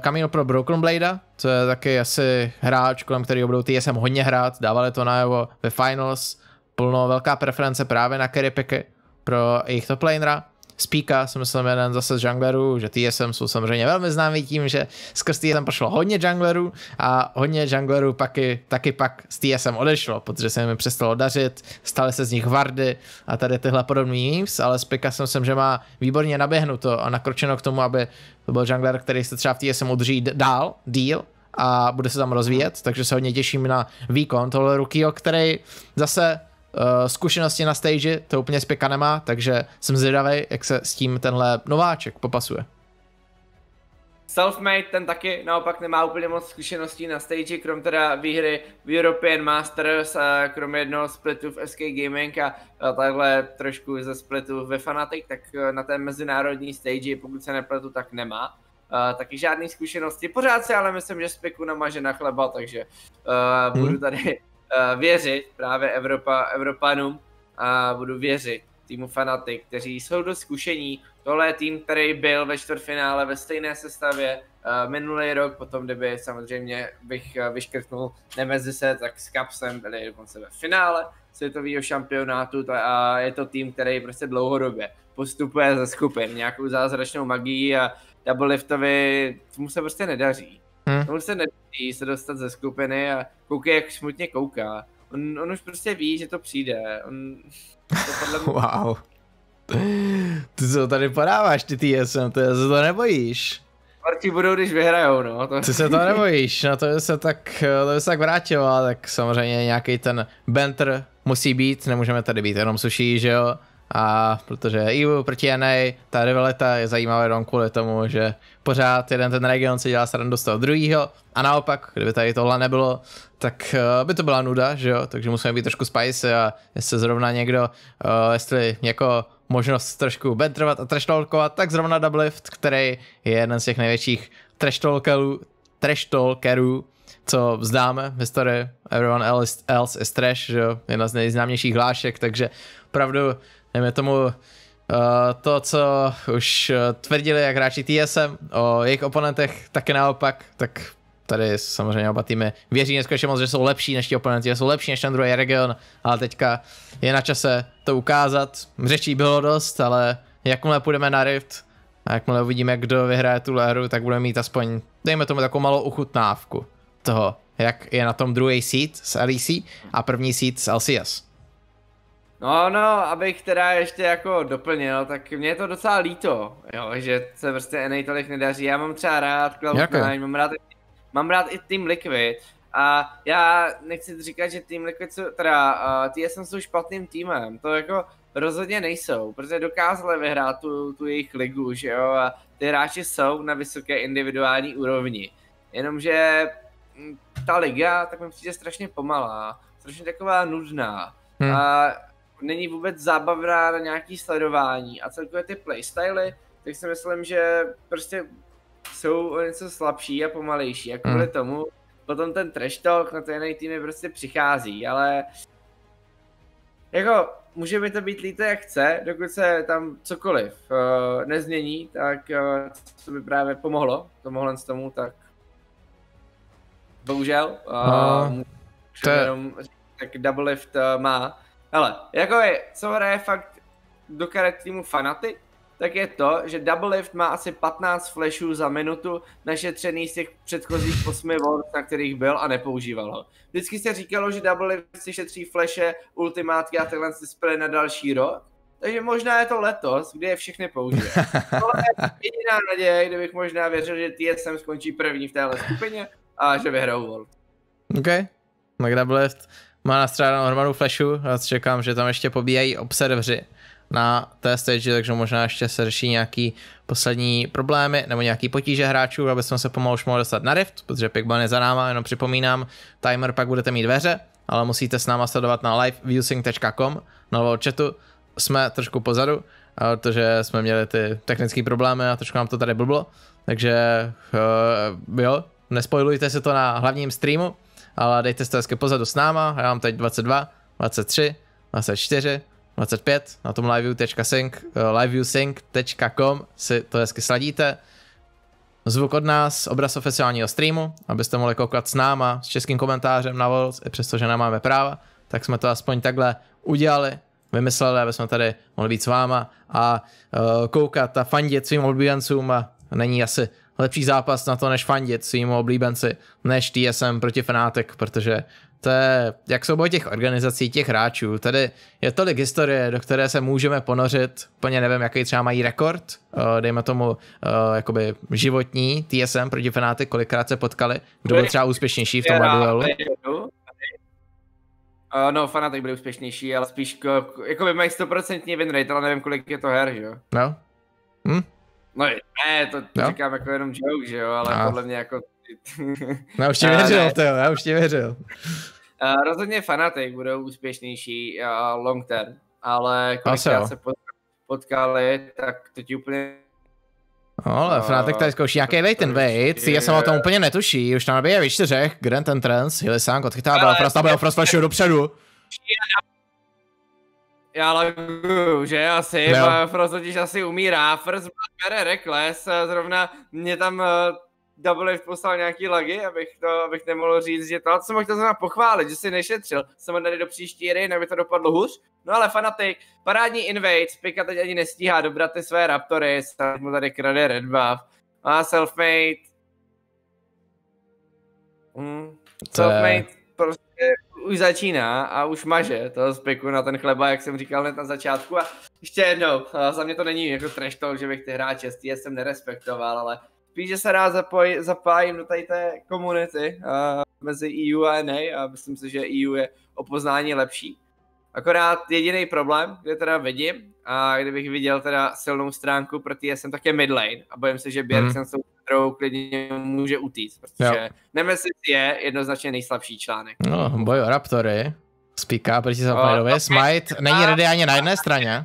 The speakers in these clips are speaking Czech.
Kamino pro Broken Blade, to je taky asi hráč, kolem kterého budou TSM hodně hrát, dávali to najevo ve finals, plno velká preference právě na carry picky pro jejich top Speaka jsem myslím jeden zase z junglerů, že TSM jsou samozřejmě velmi známí tím, že skrz TSM prošlo hodně junglerů a hodně junglerů paky, taky pak z TSM odešlo, protože se jim přestalo dařit, staly se z nich vardy a tady tyhle podobný memes, ale Speaka si myslím, že má výborně naběhnuto a nakročeno k tomu, aby to byl jungler, který se třeba v TSM udrží dál, deal, a bude se tam rozvíjet, takže se hodně těším na výkon tohle Rukio, který zase zkušenosti na stage, to úplně spěka nemá, takže jsem zvědavý, jak se s tím tenhle nováček popasuje. Selfmade, ten taky naopak nemá úplně moc zkušeností na stage, krom teda výhry v European Masters a krom jednoho splitu v SK Gaming a, takhle trošku ze splitu ve Fnatic, tak eh, na té mezinárodní stage, pokud se nepletu, tak nemá. Uh, taky žádné zkušenosti. Pořád si ale myslím, že spiku namaže na chleba, takže uh, hmm. budu tady uh, věřit právě Evropa, Evropanům a budu věřit týmu Fanatic, kteří jsou dost zkušení. Tohle je tým, který byl ve čtvrtfinále ve stejné sestavě uh, minulý rok, potom kdyby samozřejmě bych uh, vyškrtnul nemezi se, tak s Capsem byli dokonce ve finále světového šampionátu a je to tým, který prostě dlouhodobě postupuje ze skupin, nějakou zázračnou magii a double liftovi, tomu se prostě nedaří. Hmm. Tomu se nedaří se dostat ze skupiny a koukej, jak smutně kouká. On, on už prostě ví, že to přijde. On, to podle mě... wow. Ty co tady podáváš, ty TSM, ty se to nebojíš. Parti budou, když vyhrajou, no. To... Ty se to nebojíš, no to by se tak, to by se tak vrátilo, tak samozřejmě nějaký ten banter musí být, nemůžeme tady být jenom suší, že jo a protože EU proti NA, ta rivalita je zajímavá jenom kvůli tomu, že pořád jeden ten region se dělá srandu z toho druhého a naopak, kdyby tady tohle nebylo, tak uh, by to byla nuda, že jo, takže musíme být trošku spicy a jestli zrovna někdo, uh, jestli jako možnost trošku bentrovat a trashtalkovat, tak zrovna Doublift, který je jeden z těch největších trashtalkerů, trashtalkerů co známe v historii. Everyone else, else is trash, že jo, jedna z nejznámějších hlášek, takže opravdu dejme tomu, uh, to, co už eh, tvrdili jak hráči TSM o jejich oponentech, taky naopak, tak tady samozřejmě oba týmy věří neskutečně moc, že jsou lepší než ti oponenti, že jsou lepší než ten druhý region, ale teďka je na čase to ukázat. Řečí bylo dost, ale jakmile půjdeme na Rift a jakmile uvidíme, kdo vyhraje tu hru, tak budeme mít aspoň, dejme tomu takovou malou uchutnávku toho, jak je na tom druhý seed s LEC a první seed s LCS. No, no, abych teda ještě jako doplnil, tak mě je to docela líto, jo, že se prostě NA tolik nedaří. Já mám třeba rád Cloud9, mám rád, mám rád i Team Liquid. A já nechci říkat, že Team Liquid jsou, teda uh, TSM jsou špatným týmem, to jako rozhodně nejsou, protože dokázali vyhrát tu, tu jejich ligu, že jo, a ty hráči jsou na vysoké individuální úrovni. Jenomže hm, ta liga, tak mi přijde strašně pomalá, strašně taková nudná. Hmm. A není vůbec zábavná na nějaký sledování a celkově ty playstyly, tak si myslím, že prostě jsou o něco slabší a pomalejší a kvůli hmm. tomu potom ten trash talk na ty týmy prostě přichází, ale jako může mi to být líto jak chce, dokud se tam cokoliv uh, nezmění, tak uh, to by právě pomohlo, tomuhle z tomu, tak bohužel, uh, no, to je... jenom, tak Double Lift uh, má Hele, jako je, co hraje fakt do karet týmu Fanatic, tak je to, že Double Lift má asi 15 flashů za minutu našetřený z těch předchozích 8 volt, na kterých byl a nepoužíval ho. Vždycky se říkalo, že Double Lift si šetří flashe, ultimátky a takhle si spray na další rok. Takže možná je to letos, kdy je všechny použije. To je jediná naděje, kdybych možná věřil, že TSM skončí první v téhle skupině a že vyhrajou World. OK, tak Double Lift má nastrádanou hromadu flashu a čekám, že tam ještě pobíjají observeři na té stage, takže možná ještě se řeší nějaký poslední problémy nebo nějaký potíže hráčů, aby jsme se pomalu už mohli dostat na Rift, protože Pigban je za náma, jenom připomínám, timer pak budete mít ve hře, ale musíte s náma sledovat na liveviewsing.com, na chatu, jsme trošku pozadu, protože jsme měli ty technické problémy a trošku nám to tady blblo, takže uh, jo, nespojlujte si to na hlavním streamu, ale dejte si to hezky pozadu s náma, já mám teď 22, 23, 24, 25 na tom liveview.sync, eh, liveviewsync.com si to hezky sladíte. zvuk od nás, obraz oficiálního streamu, abyste mohli koukat s náma, s českým komentářem na Worlds, i přesto, že nemáme práva, tak jsme to aspoň takhle udělali, vymysleli, aby jsme tady mohli být s váma a uh, koukat a fandit svým oblíbencům a není asi lepší zápas na to, než fandit svým oblíbenci, než TSM proti Fnatic, protože to je jak souboj těch organizací, těch hráčů. Tady je tolik historie, do které se můžeme ponořit. Úplně nevím, jaký třeba mají rekord, uh, dejme tomu uh, jakoby životní TSM proti Fnatic, kolikrát se potkali, kdo byl třeba úspěšnější v tom duelu. Uh, no, Fnatic byli úspěšnější, ale spíš jako by mají 100% win rate, ale nevím, kolik je to her, že jo? No. Hm? No ne, to, to říkám jako jenom joke, že jo, ale no. podle mě jako... já už ti věřil, to já už ti věřil. Uh, rozhodně Fanatic budou úspěšnější uh, long term, ale kolikrát se potkali, tak to ti úplně No, ale uh, Fnatic tady zkouší nějaký wait and wait, já jsem o tom úplně netuší, už tam nabíje ve čtyřech, Grand Entrance, Hillisang odchytá Belfrost a Belfrost flashuje dopředu. Já laguju, že asi, Belfrost totiž asi umírá, first bere Reckless, zrovna mě tam uh, Double Lift poslal nějaký lagy, abych to, abych nemohl říct, že to, to jsem to znamená pochválit, že si nešetřil, jsem ho do příští hry, aby to dopadlo hůř. No ale fanatik, parádní invade, Pika teď ani nestíhá dobrat ty své raptory, snad mu tady krade red buff. A selfmade. Hmm. Selfmade prostě už začíná a už maže toho spiku na ten chleba, jak jsem říkal hned na začátku. A ještě jednou, za mě to není jako trash talk, že bych ty hráče z jsem nerespektoval, ale spíš, že se rád zapoj, zapájím do tady té komunity mezi EU a NA a myslím si, že EU je o poznání lepší. Akorát jediný problém, kde teda vidím, a kdybych viděl teda silnou stránku pro TSM, tak je midlane. A bojím se, že Bjergsen mm. s tou klidně může utíct, protože jo. Nemesis je jednoznačně nejslabší článek. No, boj o Raptory. Spíká proti Zapajdovi. Smite není ready ani na jedné straně.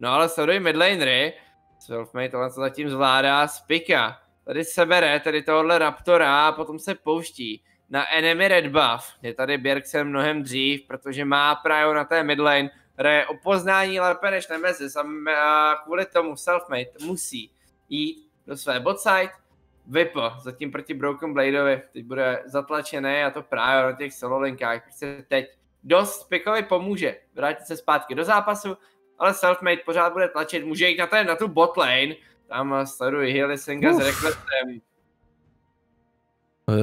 No ale sleduj midlanery, Selfmade tohle se zatím zvládá Spika. Tady sebere tady tohle Raptora a potom se pouští na enemy red buff. Je tady Bjergsen mnohem dřív, protože má prio na té midlane, které je o poznání lépe než Nemesis a kvůli tomu Selfmade musí jít do své botside, Vipo, zatím proti Broken Bladeovi, teď bude zatlačený a to právě na těch solo linkách, prostě teď dost Pikovi pomůže vrátit se zpátky do zápasu, ale Selfmade pořád bude tlačit, může jít na, ten, na tu bot lane, tam sleduji Hillisinga s Reklesem.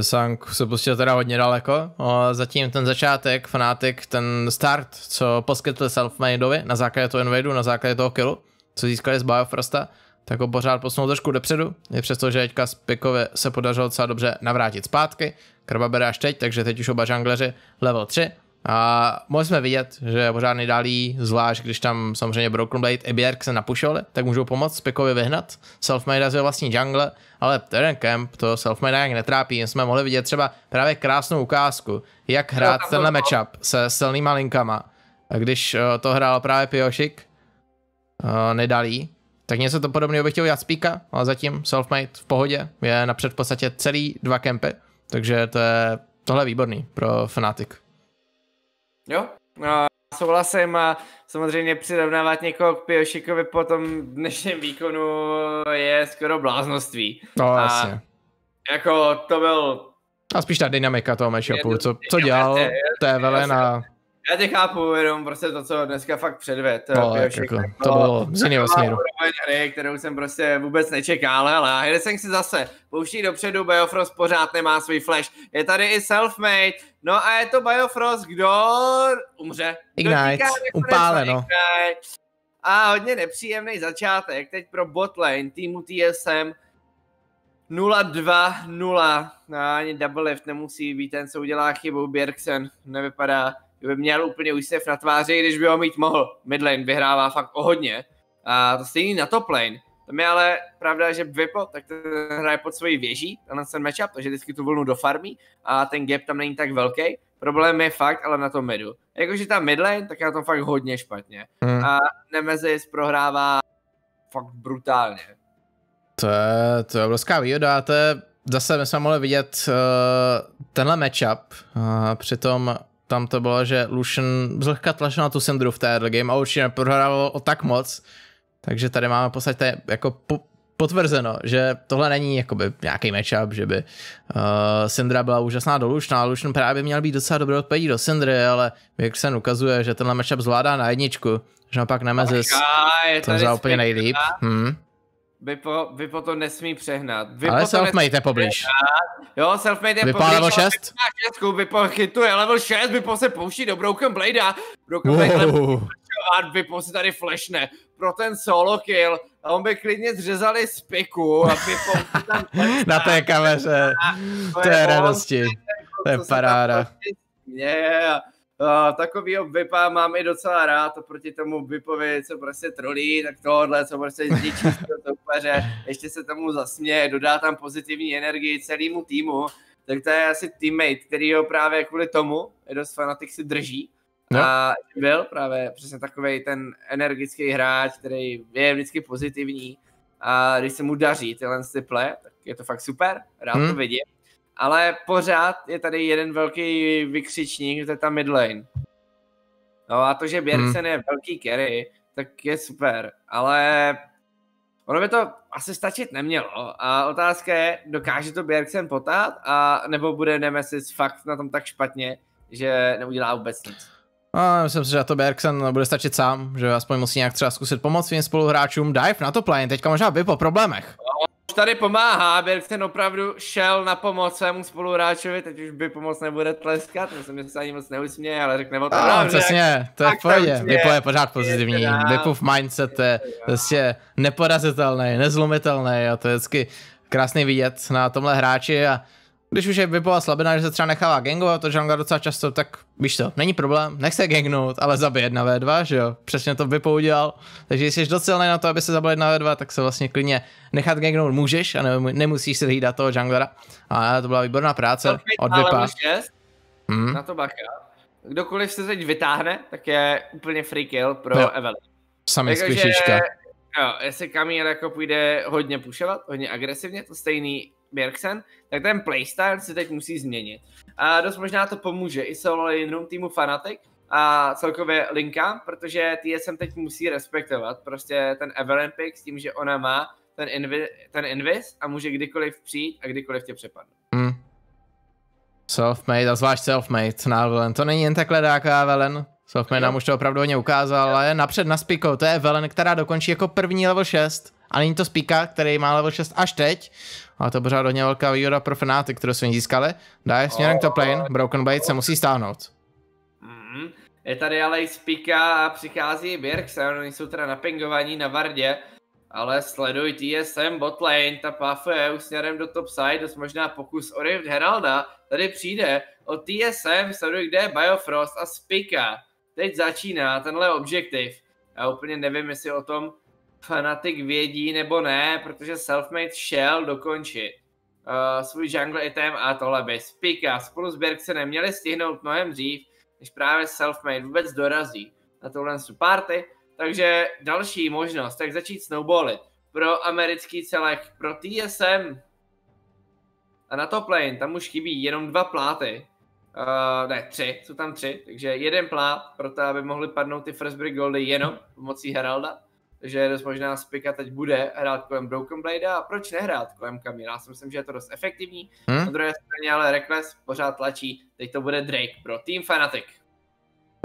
Sang se pustil teda hodně daleko, o, zatím ten začátek, Fnatic, ten start, co poskytl Selfmadeovi na základě toho invadu, na základě toho killu, co získali z Biofrosta, tak ho pořád posunul trošku dopředu, i přesto, že teďka Spikovi se podařilo docela dobře navrátit zpátky, Krba bere až teď, takže teď už oba žangleři level 3, a mohli jsme vidět, že pořád nejdálí, zvlášť když tam samozřejmě Broken Blade i Bjerg se napušovali, tak můžou pomoct Spikovi vyhnat Selfmade z vlastní jungle, ale ten camp to Selfmade jak netrápí, jsme mohli vidět třeba právě krásnou ukázku, jak hrát no, tenhle matchup se silnýma linkama. A když uh, to hrál právě Piošik, uh, nedalý, tak něco to podobného bych chtěl udělat Spika, ale zatím Selfmade v pohodě, je napřed v podstatě celý dva kempy, takže to je tohle výborný pro Fnatic. Jo, a souhlasím a samozřejmě přirovnávat někoho k Piošikovi po tom dnešním výkonu je skoro bláznoství. No, a jasně. Jako to byl... A spíš ta dynamika toho matchupu, co, co dělal, to je velen a já tě chápu, jenom prostě to, co dneska fakt předved. No, jako, to bylo z jiného směru. Hry, kterou jsem prostě vůbec nečekal, ale Hideseng si zase pouští dopředu, Biofrost pořád nemá svůj flash. Je tady i selfmade, no a je to Biofrost, kdo umře. Ignite, upáleno. A hodně nepříjemný začátek teď pro botlane týmu TSM. 0-2-0. No, ani double lift nemusí být ten, co udělá chybu. Bjergsen nevypadá by měl úplně úsměv na tváři, když by ho mít mohl. Midlane vyhrává fakt o hodně. A to stejný na top lane. Tam je ale pravda, že Vipo, tak ten hraje pod svojí věží, tenhle ten matchup, takže vždycky tu vlnu dofarmí a ten gap tam není tak velký. Problém je fakt, ale na tom midu. Jakože ta midlane, tak je na tom fakt hodně špatně. Hmm. A Nemesis prohrává fakt brutálně. To je, to je obrovská výhoda, to je, zase my jsme mohli vidět uh, tenhle matchup, uh, přitom tam to bylo, že Lucian zlehka tlačil na tu Syndru v té game a určitě neprohrával o tak moc, takže tady máme v podstatě jako po, potvrzeno, že tohle není jakoby nějaký matchup, že by uh, Syndra byla úžasná do Lušna, ale Lušn právě měl být docela dobrý odpovědí do Syndry, ale jak se ukazuje, že tenhle matchup zvládá na jedničku, že naopak Nemesis to je úplně nejlíp. Hmm. Vypo, Vypo to nesmí přehnat. Vypo Ale selfmade je poblíž. Jo, selfmade je Vypo poblíž. level 6? Vypo, Vypo chytuje level 6, Vypo se pouští do Broken Blade. Broken Blade a Vypo si tady flashne pro ten solo kill a on by klidně zřezali z piku a Vypo tam Na té kameře. To je radosti. To je paráda. Yeah. Uh, takovýho VIPa mám i docela rád, proti tomu VIPovi, co prostě trolí, tak tohle, co prostě zničí to soupeře, ještě se tomu zasměje, dodá tam pozitivní energii celému týmu, tak to je asi teammate, který ho právě kvůli tomu, dost fanatik si drží. No. A byl právě přesně takový ten energický hráč, který je vždycky pozitivní a když se mu daří tyhle play, tak je to fakt super, rád hmm. to vidím ale pořád je tady jeden velký vykřičník, to je ta midlane. No a to, že Bjergsen hmm. je velký carry, tak je super, ale ono by to asi stačit nemělo a otázka je, dokáže to Bjergsen potát a nebo bude Nemesis fakt na tom tak špatně, že neudělá vůbec nic. No, myslím si, že to Bergsen bude stačit sám, že aspoň musí nějak třeba zkusit pomoct svým spoluhráčům. Dive na to plane, teďka možná by po problémech. No, tady pomáhá, ten opravdu šel na pomoc svému spoluhráčovi, teď už by pomoc nebude tleskat, myslím, že se ani moc neusměje, ale řekne o to. No, přesně, to je v pohodě, Vypo je pořád pozitivní, Vypův mindset je prostě neporazitelný, nezlomitelný a to je vždycky krásný vidět na tomhle hráči a když už je vypala slabina, že se třeba nechává gangovat, to Jungler docela často, tak víš to, není problém, nech se gangnout, ale zabij jedna v2, že jo, přesně to Vypo udělal, takže jestli jsi docela na to, aby se zabil jedna v2, tak se vlastně klidně nechat gangnout můžeš a nemusíš si hlídat toho junglera. A to byla výborná práce od Vypa. Hmm. Na to bacha. Kdokoliv se teď vytáhne, tak je úplně free kill pro jo. Evelyn. Sami skvěšička. Jo, jestli Kamil jako půjde hodně pušovat, hodně agresivně, to stejný Bjergsen, tak ten playstyle si teď musí změnit. A dost možná to pomůže i solo lanerům týmu Fnatic a celkově Linka, protože TSM teď musí respektovat prostě ten Evelyn pick s tím, že ona má ten, invi, ten invis a může kdykoliv přijít a kdykoliv tě přepadnout. Hmm. Self-made, a zvlášť self-made na Evelyn. To není jen takhle dáká Evelyn. Selfmade nám už to opravdu hodně ukázal, ale napřed na Spiko, to je Evelyn, která dokončí jako první level 6. A není to Spika, který má level 6 až teď. Ale to pořád hodně velká výhoda pro Fnatic, kterou jsme získali. Dá směrem k top lane, Broken Blade se musí stáhnout. Mm, je tady ale i Spika a přichází Birks, oni jsou teda napingovaní na Vardě. Ale sleduj TSM botlane, ta pafuje už směrem do top side, dost možná pokus o Rift Heralda, tady přijde od TSM, sleduj kde je Biofrost a Spika. Teď začíná tenhle objektiv. Já úplně nevím, jestli o tom Fnatic vědí nebo ne, protože Selfmade šel dokončit uh, svůj jungle item a tohle bez pika. Spolu s Berg se neměli stihnout mnohem dřív, než právě Selfmade vůbec dorazí na tohle party. Takže další možnost, tak začít snowballit pro americký celek, pro TSM a na top lane, tam už chybí jenom dva pláty. Uh, ne, tři, jsou tam tři, takže jeden plát, proto aby mohli padnout ty First Break Goldy jenom pomocí Heralda že dost možná Spika teď bude hrát kolem Broken Blade a proč nehrát kolem Kamila? Já si myslím, že je to dost efektivní. Hmm? Na druhé straně ale Reckless pořád tlačí, teď to bude Drake pro Team Fnatic.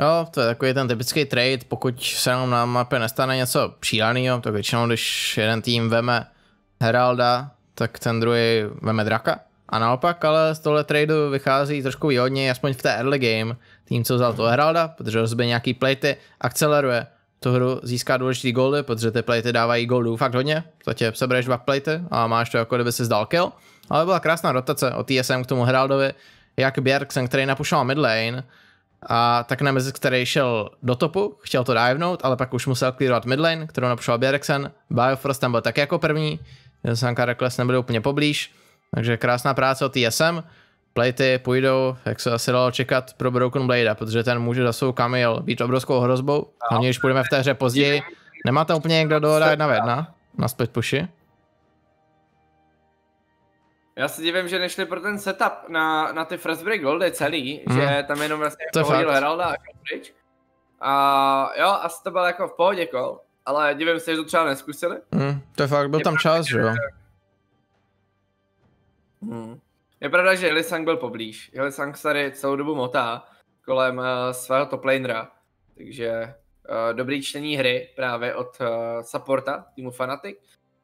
Jo, to je takový ten typický trade, pokud se nám na mapě nestane něco šíleného, tak většinou, když jeden tým veme Heralda, tak ten druhý veme Draka. A naopak, ale z tohle tradu vychází trošku výhodně, aspoň v té early game, tým, co vzal toho Heralda, protože rozbije nějaký play akceleruje tu hru získá důležitý goldy, protože ty platey dávají goldů fakt hodně, takže sebereš dva platey a máš to jako kdyby si zdal kill. Ale byla krásná rotace od TSM k tomu Heraldovi, jak Bjergsen, který napušoval mid lane, a tak Nemesis, který šel do topu, chtěl to divenout, ale pak už musel clearovat mid lane, kterou napušoval Bjergsen. Biofrost tam byl taky jako první, Sanka Reckless nebyl úplně poblíž, takže krásná práce od TSM platey půjdou, jak se asi dalo čekat pro Broken Blade, protože ten může za svou Kamil být obrovskou hrozbou. Hlavně, když půjdeme v té hře později. Nemá tam úplně někdo dohoda jedna v jedna na split pushy? Já se divím, že nešli pro ten setup na, na ty First Break Goldy celý, hmm. že tam jenom vlastně to hodil Heralda a Cambridge. A jo, asi to byl jako v pohodě kol. Ale divím se, že to třeba neskusili. Hmm, to je fakt, byl tam čas, že jo? Hmm. Je pravda, že Lisang byl poblíž. Lisang se tady celou dobu motá kolem uh, svého top lanera. Takže uh, dobrý čtení hry právě od uh, supporta týmu Fnatic.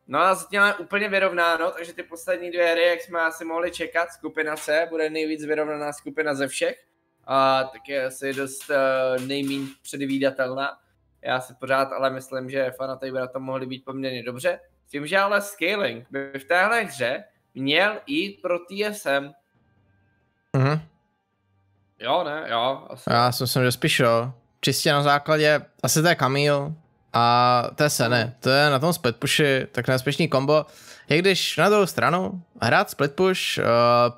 No a zatím máme úplně vyrovnáno, takže ty poslední dvě hry, jak jsme asi mohli čekat, skupina C bude nejvíc vyrovnaná skupina ze všech. A tak je asi dost uh, nejméně předvídatelná. Já si pořád ale myslím, že Fnatic by na tom mohli být poměrně dobře. Tím, že ale scaling by v téhle hře měl jít pro TSM. Mhm. Jo, ne, jo. Asi. Já si myslím, že spíš jo. Čistě na základě, asi to je Kamil a to je Sene. To je na tom split pushi tak neúspěšný kombo. I když na druhou stranu hrát split push uh,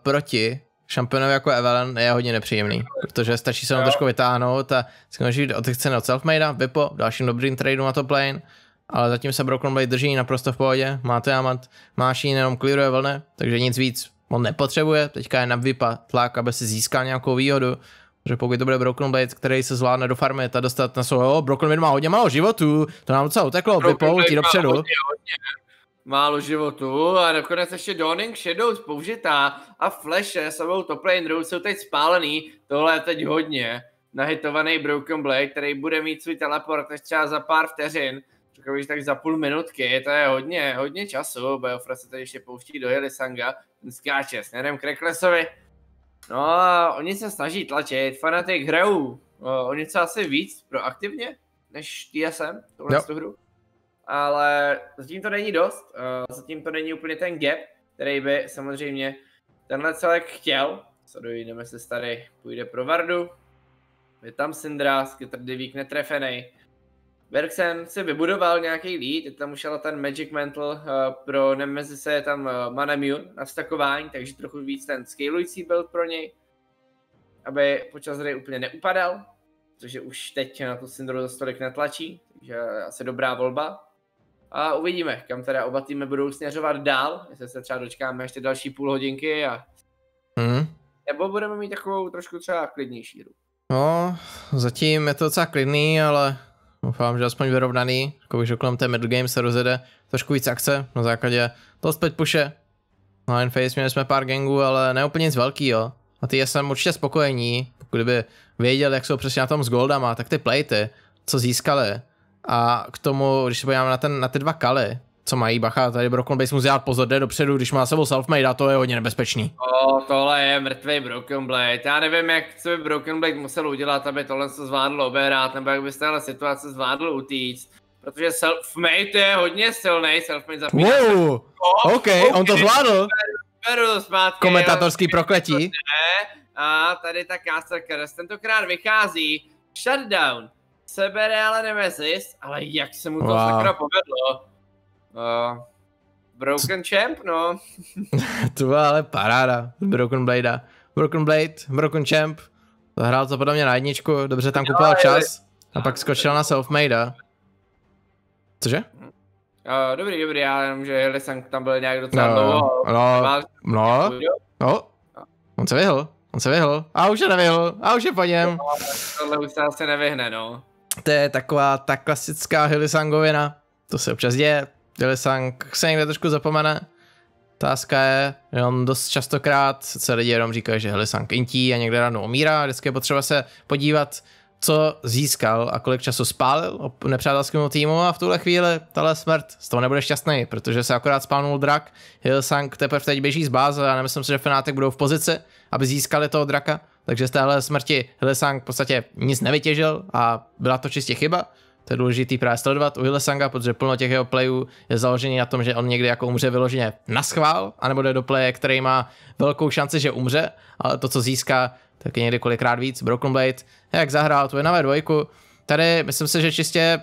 proti šampionovi jako Evelyn je hodně nepříjemný, protože stačí se ho trošku vytáhnout a si může jít o těch cen od Selfmade, Vipo, dalším dobrým tradu na top lane, ale zatím se Broken Blade drží naprosto v pohodě, má Tiamat, máš jenom clearuje vlny, takže nic víc on nepotřebuje, teďka je na Vipa tlak, aby si získal nějakou výhodu, že pokud to bude Broken Blade, který se zvládne do farmy a dostat na svou, jo, Broken Blade má hodně málo životu, to nám docela uteklo, vypoutí dopředu. Hodně, hodně málo životu a nakonec ještě Dawning Shadows použitá a Flash s sebou top lane jsou teď spálený, tohle je teď hodně nahitovaný Broken Blade, který bude mít svůj teleport až třeba za pár vteřin, řekl bych tak za půl minutky, to je hodně, hodně času, Beofra se tady ještě pouští do Helisanga, ten skáče směrem k Reklesovi, no a oni se snaží tlačit, Fanatic hrajou o něco asi víc proaktivně, než TSM, tohle tu hru ale zatím to není dost, zatím to není úplně ten gap, který by samozřejmě tenhle celek chtěl. Co dojdeme se tady, půjde pro Vardu, je tam Syndra, Skitterdivík netrefený. Bergsen si vybudoval nějaký lead, je tam už ale ten Magic Mantle uh, pro Nemezise, je tam uh, Manamune na stakování, takže trochu víc ten scalující build pro něj, aby počas hry úplně neupadal, protože už teď na tu Syndru za stolik netlačí, takže asi dobrá volba. A uvidíme, kam teda oba týmy budou směřovat dál, jestli se třeba dočkáme ještě další půl hodinky a... Hmm. Nebo budeme mít takovou trošku třeba klidnější hru. No, zatím je to docela klidný, ale doufám, že aspoň vyrovnaný. Jako bych kolem té middle game se rozjede trošku víc akce na základě toho split pushe. Na no, Face měli jsme pár gangů, ale ne úplně nic velkýho. A ty jsem určitě spokojení, pokud by věděl, jak jsou přesně na tom s goldama, tak ty playty, co získali, a k tomu, když se podíváme na, ten, na ty dva kaly, co mají, bacha, tady Broken Blade musí dělat pozor, jde dopředu, když má sebou selfmade a to je hodně nebezpečný. O, tohle je mrtvý Broken Blade. Já nevím, jak co by Broken Blade musel udělat, aby tohle se zvládlo obehrát, nebo jak by z téhle situace zvládl utíct. Protože selfmade je hodně silný, selfmade zapíná. Wow, oh, OK, on to zvládl. Beru zpátky. Komentátorský jo, prokletí. A tady ta Caster Curse tentokrát vychází. Shutdown sebere ale Nemesis, ale jak se mu to wow. sakra povedlo. Uh, Broken Co? Champ, no. to byla ale paráda Broken Blade. Broken Blade, Broken Champ. Zahrál to podle mě na jedničku, dobře tam kupoval čas. A pak skočil na Selfmade. Cože? Uh, dobrý, dobrý, já jenom, že Hillesang tam byl nějak docela no, dlouho. No, no, no, on se vyhl, on se vyhl. A už je nevyhl, a už je po něm. No, tohle už se asi nevyhne, no to je taková ta klasická Hilisangovina. To se občas děje. Hilisang se někde trošku zapomene. Otázka je, on dost častokrát se lidi jenom říkají, že Hilisang intí a někde ráno umírá. Vždycky je potřeba se podívat, co získal a kolik času spálil nepřátelskému týmu a v tuhle chvíli tahle smrt z toho nebude šťastný, protože se akorát spálnul drak, Hillsang teprve teď běží z báze a nemyslím si, že Fnatic budou v pozici, aby získali toho draka, takže z téhle smrti Hillsang v podstatě nic nevytěžil a byla to čistě chyba. To je důležitý právě sledovat u Hillesanga, protože plno těch jeho playů je založený na tom, že on někdy jako umře vyloženě na schvál, anebo jde do playe, který má velkou šanci, že umře, ale to, co získá, tak je někdy kolikrát víc. Broken Blade, jak zahrál tu na dvojku, tady myslím si, že čistě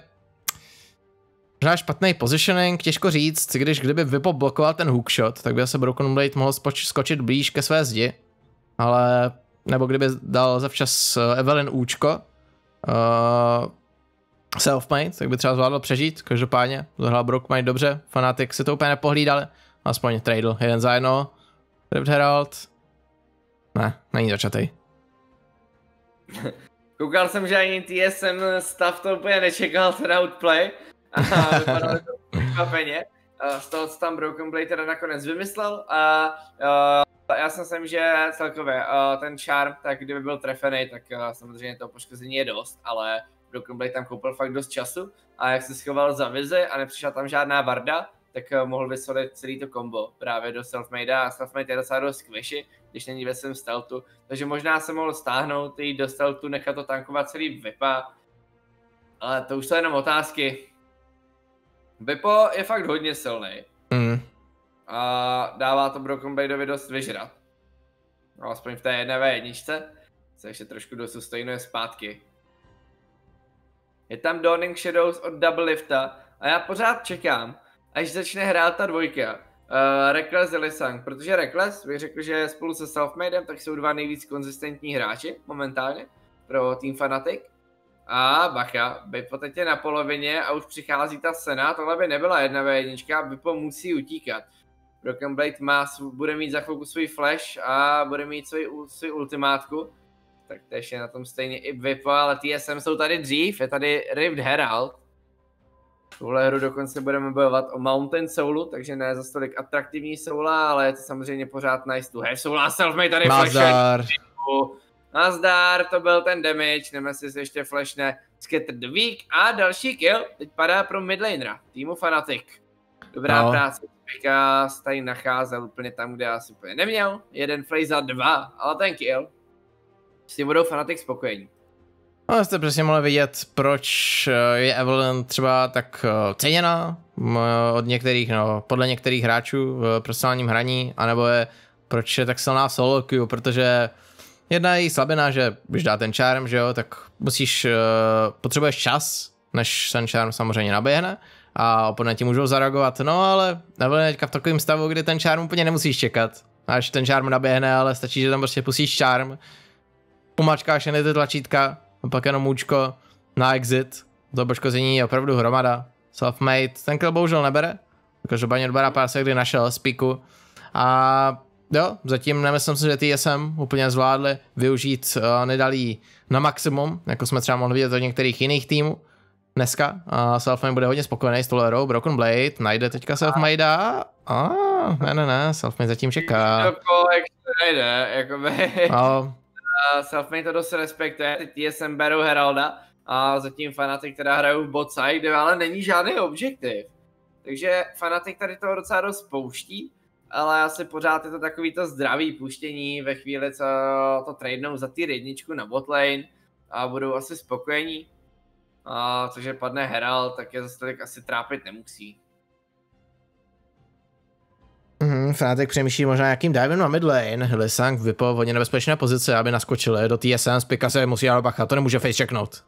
možná špatný positioning, těžko říct, když kdyby Vipo blokoval ten hookshot, tak by se Broken Blade mohl skočit blíž ke své zdi, ale nebo kdyby dal zavčas eh, Evelyn Účko, uh, self-made, tak by třeba zvládl přežít, každopádně, zahrál Broke dobře, Fanatic si to úplně nepohlídali, aspoň tradel jeden za jedno, Rift Herald, ne, není začatý. Koukal jsem, že ani TSM stav to úplně nečekal, ten outplay, A vypadalo to překvapeně. Z toho, co tam Broken Blade teda nakonec vymyslel. A já si myslím, že celkově ten charm, tak kdyby byl trefený, tak samozřejmě to poškození je dost, ale Broken Blade tam koupil fakt dost času a jak se schoval za vizi a nepřišla tam žádná varda, tak mohl vysolit celý to combo právě do Selfmade a Selfmade je docela dost squishy, když není ve svém stealthu, takže možná se mohl stáhnout, jít do stealthu, nechat to tankovat celý Vipa, ale to už jsou jenom otázky. Vipo je fakt hodně silný. Mm. A dává to Broken Bladeovi dost vyžrat. No, aspoň v té jedné v jedničce se ještě trošku dosustojnuje zpátky. Je tam Dawning Shadows od Double Lifta a já pořád čekám, až začne hrát ta dvojka. Uh, Reckless Elisang, protože Reckless bych řekl, že spolu se Selfmadem tak jsou dva nejvíc konzistentní hráči momentálně pro Team Fanatic. A bacha, Bipo teď je na polovině a už přichází ta scéna, tohle by nebyla jedna v jednička, Bipo musí utíkat. Broken Blade má, bude mít za chvilku svůj flash a bude mít svůj, svůj ultimátku. Tak tež je na tom stejně i Bipo, ale TSM jsou tady dřív, je tady Rift Herald, Tuhle hru dokonce budeme bojovat o Mountain Soulu, takže ne za tolik atraktivní soula, ale je to samozřejmě pořád nice to have. Soula self tady Nazdar. Nazdar, to byl ten damage, Nemesis ještě flashne Scatter the Week a další kill, teď padá pro midlanera, týmu Fnatic. Dobrá no. práce, Pika tady nacházel úplně tam, kde asi úplně neměl, jeden flay za dva, ale ten kill, s tím budou Fnatic spokojení. No, jste přesně mohli vidět, proč eh, je Evelyn třeba tak eh, ceněna od některých, no, podle některých hráčů v profesionálním hraní, anebo je, proč je tak silná solo queue, protože jedna její slabina, že když dá ten charm, že jo, tak musíš, potřebuješ čas, než ten charm samozřejmě naběhne a oponenti můžou zareagovat, no ale Evelyn je teďka v takovém stavu, kdy ten charm úplně nemusíš čekat, až ten charm naběhne, ale stačí, že tam prostě pustíš charm, pomačkáš jen ty tlačítka a pak jenom účko na exit. To poškození je opravdu hromada. Selfmade, ten kill bohužel nebere. Každopádně dobrá pása, kdy našel z píku. A jo, zatím nemyslím si, že TSM úplně zvládli využít uh, nedalý na maximum, jako jsme třeba mohli vidět od některých jiných týmů dneska. A Selfmade bude hodně spokojený s touhle Broken Blade, najde teďka Selfmade a ne, ne, ne, Selfmade zatím čeká. Nejde, jakoby. No, Selfmade to dost respektuje, teď TSM berou Heralda a zatím Fnatic která hrajou v side, kde ale není žádný objektiv. Takže Fnatic tady toho docela dost pouští, ale asi pořád je to takový to zdravý puštění ve chvíli, co to tradenou za ty jedničku na botlane a budou asi spokojení. A cože padne Herald, tak je zase tolik asi trápit nemusí. Mm, Fnatic přemýšlí možná jakým divem na midlane. Lisang vypo hodně nebezpečné pozice, aby naskočili do TSM. Spika se musí ale bacha, to nemůže face checknout.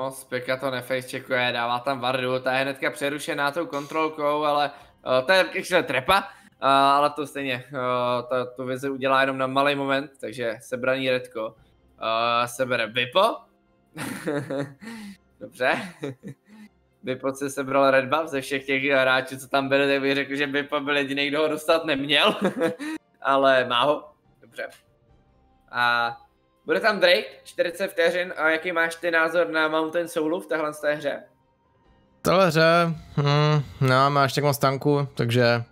No, Spika to neface checkuje, dává tam vardu, ta je hnedka přerušená tou kontrolkou, ale uh, to je ještě trepa, uh, ale to stejně, uh, to, to vizi udělá jenom na malý moment, takže sebraný redko. Uh, sebere Vipo. Dobře. Bipo se sebral Red Buff ze všech těch hráčů, co tam byli, tak bych řekl, že Bipo byl jediný, kdo ho dostat neměl, ale má ho. Dobře. A bude tam Drake, 40 vteřin, a jaký máš ty názor na Mountain Soulu v téhle té hře? Tohle hře, hmm, no, máš tak moc tanku, takže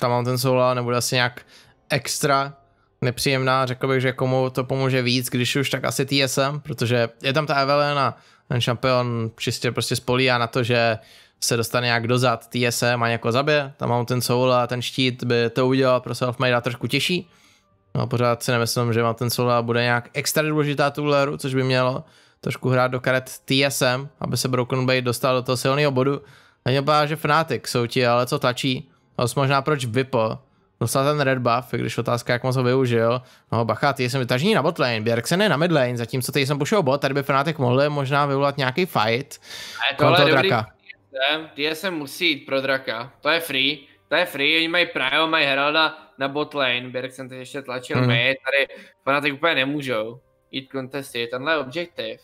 ta Mountain Soula nebude asi nějak extra nepříjemná, řekl bych, že komu to pomůže víc, když už tak asi TSM, protože je tam ta Evelyn a ten šampion čistě prostě spolíhá na to, že se dostane nějak dozad TSM a jako zabije, tam mám ten soul a ten štít by to udělal pro self-made trošku těžší. No pořád si nemyslím, že mám ten soul bude nějak extra důležitá tu hru, což by mělo trošku hrát do karet TSM, aby se Broken Blade dostal do toho silného bodu. A mě že Fnatic jsou ti ale co tlačí. A možná proč Vipo dostal ten red buff, když otázka, jak moc ho využil. No bacha, ty jsem vytažený na botlane, Bjergsen je na midlane, zatímco tady jsem pušel bot, tady by Fnatic mohli možná vyvolat nějaký fight. A tohle je draka. Ty jsem musí jít pro draka, to je free, to je free, oni mají Pryo, mají Heralda na botlane, Bjergsen teď ještě tlačil mm. my, tady Fnatic úplně nemůžou jít kontesty, tenhle objektiv.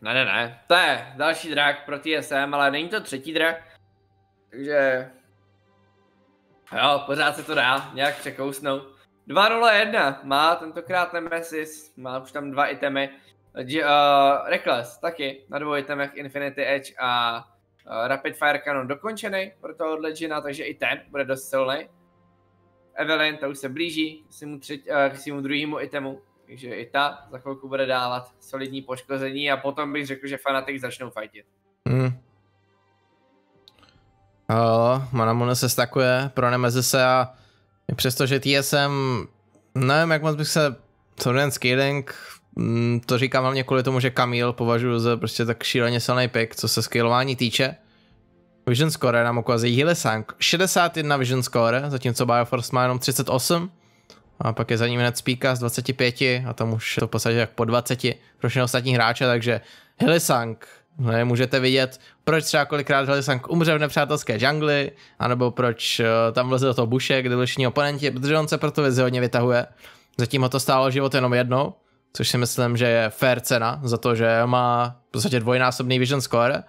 Ne, ne, ne, to je další drak pro TSM, ale není to třetí drak, takže jo, pořád se to dá nějak překousnout. 2-0-1 má tentokrát Nemesis, má už tam dva itemy. Uh, Reckless taky na dvou itemech Infinity Edge a uh, Rapid Fire Cannon dokončený pro toho Legina, takže i ten bude dost silný. Evelyn, ta už se blíží k svému, třetí, uh, k druhému itemu, takže i ta za chvilku bude dávat solidní poškození a potom bych řekl, že Fanatic začnou fightit. Hmm. Uh, Manamune se stakuje pro Nemezise a přestože TSM, nevím jak moc bych se co ten scaling, mm, to říkám hlavně kvůli tomu, že Kamil považuji za prostě tak šíleně silný pick, co se scalování týče. Vision score nám ukazuje Hillesang 61 vision score, zatímco Bioforce má jenom 38. A pak je za ním hned Speaka z 25 a tam už to v podstatě jak po 20 pro všechny ostatní hráče, takže Hillesang ne, můžete vidět, proč třeba kolikrát Hillesang umře v nepřátelské džungli, anebo proč uh, tam vleze do toho buše, kde všichni oponenti, protože on se pro to vizi hodně vytahuje. Zatím ho to stálo život jenom jednou, což si myslím, že je fair cena za to, že má v podstatě dvojnásobný vision score,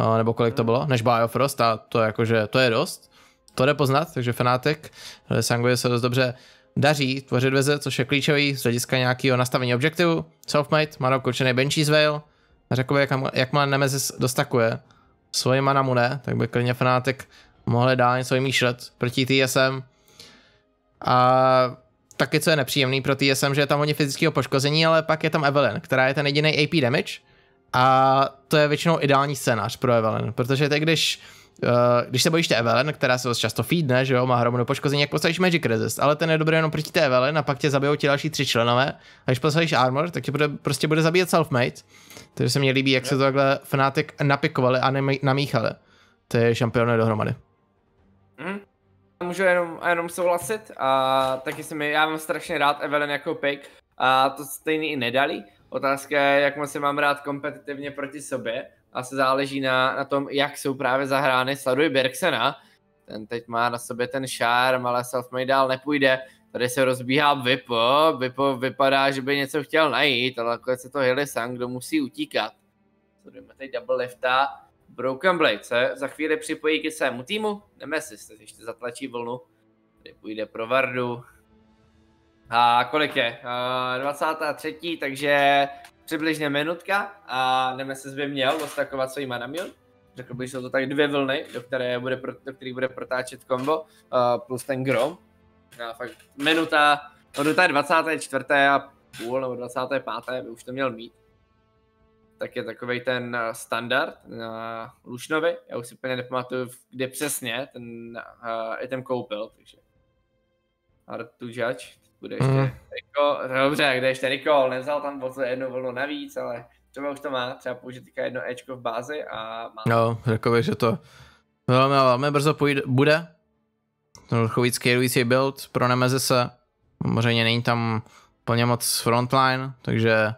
uh, nebo kolik to bylo, než Biofrost a to, jakože, to je dost. To jde poznat, takže Fnatic, Hillesanguje se dost dobře daří tvořit vize, což je klíčový z hlediska nějakého nastavení objektivu. Selfmade, má dokončený Benchies Veil, řekl jak, jak má Nemesis dostakuje svoji manamune, tak by klidně Fnatic mohli dál něco vymýšlet proti TSM. A taky co je nepříjemný pro TSM, že je tam hodně fyzického poškození, ale pak je tam Evelyn, která je ten jediný AP damage a to je většinou ideální scénář pro Evelyn, protože teď když když se bojíš té Evelyn, která se dost často feedne, že jo, má hromadu poškození, jak postavíš Magic Resist, ale ten je dobrý jenom proti té Evelyn a pak tě zabijou ti další tři členové. A když postavíš Armor, tak tě bude, prostě bude zabíjet Selfmade. Takže se mi líbí, jak se to takhle Fnatic napikovali a namíchali ty šampiony dohromady. Mm. Můžu jenom, jenom souhlasit a taky se mi, já mám strašně rád Evelyn jako pick a to stejný i nedali. Otázka je, jak moc se mám rád kompetitivně proti sobě a se záleží na, na tom, jak jsou právě zahrány. Sleduji Bergsena, ten teď má na sobě ten šárm, ale selfmade dál nepůjde. Tady se rozbíhá Vipo, Vipo vypadá, že by něco chtěl najít, ale nakonec se to Hillisang, kdo musí utíkat. Sledujeme teď double lifta, Broken Blade se za chvíli připojí k svému týmu, Nemesis, teď ještě zatlačí vlnu, tady půjde pro Vardu. A kolik je? Uh, 23. takže přibližně minutka a Nemesis by měl dostakovat svůj manamion. Řekl bych, že jsou to tak dvě vlny, do, které bude, do kterých bude protáčet kombo, uh, plus ten Grom. A fakt minuta, no do té 24. a půl nebo 25. by už to měl mít. Tak je takový ten standard na Lušnovi. Já už si úplně nepamatuju, kde přesně ten uh, item koupil, takže hard to judge bude ještě mm. Rico, dobře, kde ještě Rico, nevzal tam o jednu vlnu navíc, ale třeba už to má, třeba použít teďka jedno Ečko v bázi a má. No, řekl bych, že to velmi, velmi brzo půjde, bude. Trochu víc scalující build pro Nemezise. Samozřejmě není tam plně moc frontline, takže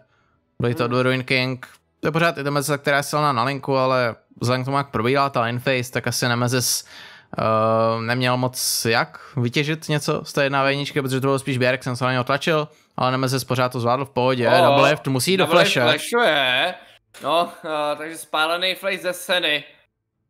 byli to hmm. Ruin King. To je pořád i Nemezis, která je silná na linku, ale vzhledem k tomu, jak probíhá ta face, tak asi Nemezis Uh, neměl moc jak vytěžit něco z té jedné vejničky, protože to bylo spíš Bjerg, jsem se na něho tlačil, ale Nemezis pořád to zvládl v pohodě, oh, double lift musí do flashe. flashuje, no, uh, takže spálený flash ze scény.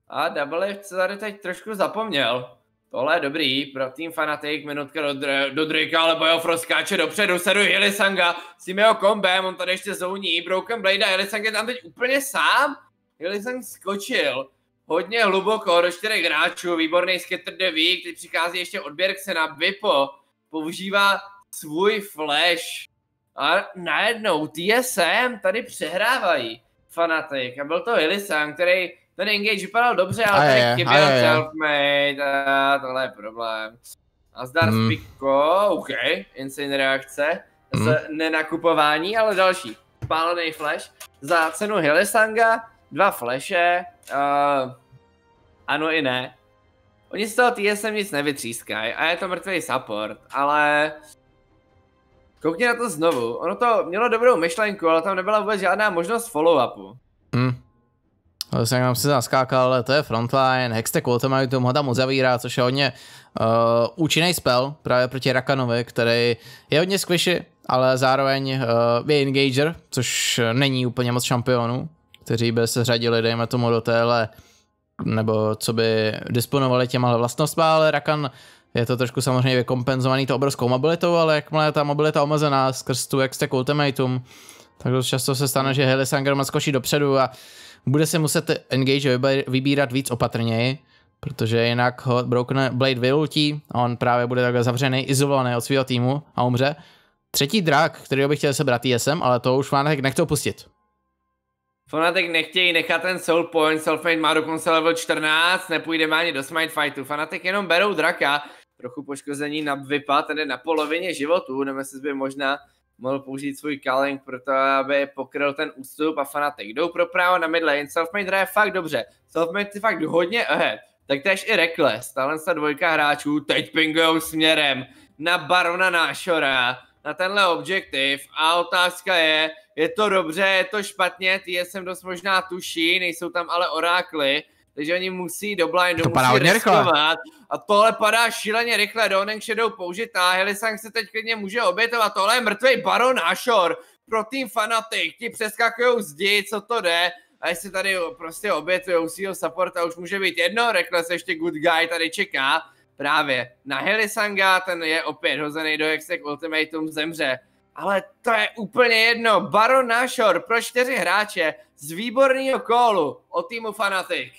A double lift se tady teď trošku zapomněl. Tohle je dobrý pro tým Fanatic, minutka do, dr- do Drakea, ale Biofrost skáče dopředu, sleduje Hilisanga s tím jeho kombem, on tady ještě zouní, Broken Blade a Hilisang je tam teď úplně sám. Hilisang skočil, hodně hluboko do čtyřech hráčů, výborný skater Deví, který přichází ještě od Bjergsena, Vipo, používá svůj flash a najednou TSM tady přehrávají Fanatic a byl to Illisan, který ten engage vypadal dobře, ale tady chyběl selfmade a tohle je problém. A zdar mm. Spiko, OK, insane reakce, mm. nenakupování, ale další. Spálený flash za cenu Hillisanga, dva flashe, uh, ano i ne. Oni z toho TSM nic nevytřískají a je to mrtvý support, ale koukni na to znovu. Ono to mělo dobrou myšlenku, ale tam nebyla vůbec žádná možnost follow-upu. Hmm. Jsem nám si zaskákal, ale to je frontline, Hextech Ultimatum ho tam uzavírá, což je hodně uh, účinný spell právě proti Rakanovi, který je hodně squishy, ale zároveň uh, je engager, což není úplně moc šampionů kteří by se řadili, dejme tomu, do téhle, nebo co by disponovali těma vlastnostmi, ale Rakan je to trošku samozřejmě vykompenzovaný to obrovskou mobilitou, ale jakmile je ta mobilita omezená skrz tu Extec Ultimatum, Tak dost často se stane, že Helisanger má skočí dopředu a bude se muset engage vybírat víc opatrněji, protože jinak ho Broken Blade vylutí a on právě bude takhle zavřený, izolovaný od svého týmu a umře. Třetí drak, který bych chtěl sebrat TSM, ale to už Fnatic nechtěl pustit. Fnatic nechtějí nechat ten soul point, Soulmate má dokonce level 14, nepůjde ani do smite fightu. Fnatic jenom berou draka, trochu poškození na Vipa, tedy na polovině životu, Nemesis by možná mohl použít svůj calling pro to, aby pokryl ten ústup a Fnatic jdou pro právo na midlane, Selfmade hraje fakt dobře, Selfmade je fakt hodně ahead, tak tež i Reckless, tahle ta dvojka hráčů teď pingujou směrem na Barona Nášora, na tenhle objektiv a otázka je, je to dobře, je to špatně, ty jsem dost možná tuší, nejsou tam ale orákly, takže oni musí do blindu, to musí hodně rychle. A tohle padá šíleně rychle, Donek Shadow použit a Helisang se teď klidně může obětovat, tohle je mrtvý Baron Ashore pro tým Fanatic, ti přeskakují zdi, co to jde, a jestli tady prostě obětujou svýho supporta, už může být jedno, Reckless ještě good guy tady čeká, právě na Helisanga, ten je opět hozený do Hextech Ultimatum, zemře. Ale to je úplně jedno, Baron Nashor pro čtyři hráče z výborného kolu od týmu Fanatic.